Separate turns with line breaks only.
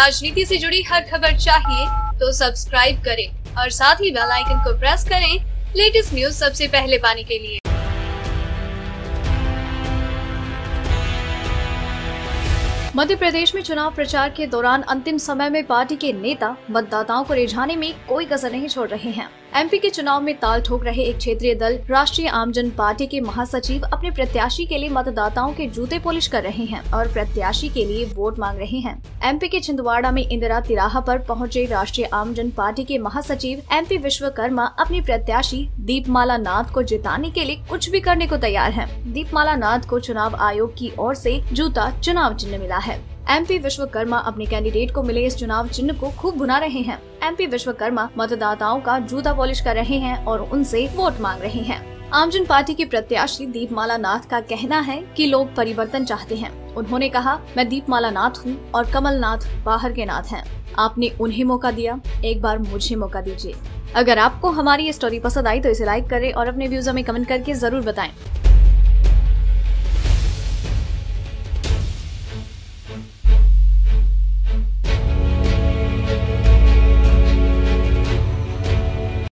राजनीति से जुड़ी हर खबर चाहिए तो सब्सक्राइब करें और साथ ही बेल आइकन को प्रेस करें। लेटेस्ट न्यूज़ सबसे पहले पाने के लिए। मध्य प्रदेश में चुनाव प्रचार के दौरान अंतिम समय में पार्टी के नेता मतदाताओं को रिझाने में कोई कसर नहीं छोड़ रहे हैं। एमपी के चुनाव में ताल ठोक रहे एक क्षेत्रीय दल, राष्ट्रीय आमजन पार्टी के महासचिव अपने प्रत्याशी के लिए मतदाताओं के जूते पॉलिश कर रहे हैं और प्रत्याशी के लिए वोट मांग रहे हैं। एमपी के छिंदवाड़ा में इंदिरा तिराहा पर पहुँचे राष्ट्रीय आमजन पार्टी के महासचिव एमपी विश्वकर्मा अपने प्रत्याशी दीपमाला नाथ को जिताने के लिए कुछ भी करने को तैयार है। दीपमाला नाथ को चुनाव आयोग की ओर से जूता चुनाव चिन्ह मिला है। एमपी विश्वकर्मा अपने कैंडिडेट को मिले इस चुनाव चिन्ह को खूब भुना रहे हैं। एमपी विश्वकर्मा मतदाताओं का जूता पॉलिश कर रहे हैं और उनसे वोट मांग रहे हैं। आमजन पार्टी के प्रत्याशी दीपमाला नाथ का कहना है कि लोग परिवर्तन चाहते हैं। उन्होंने कहा, मैं दीपमाला नाथ हूँ और कमल नाथ बाहर के नाथ हैं। आपने उन्हें मौका दिया। एक बार मुझे मौका दीजिए। अगर आपको हमारी ये स्टोरी पसंद आई तो इसे लाइक करें और अपने व्यूज़ हमें कमेंट करके ज़रूर बताएँ।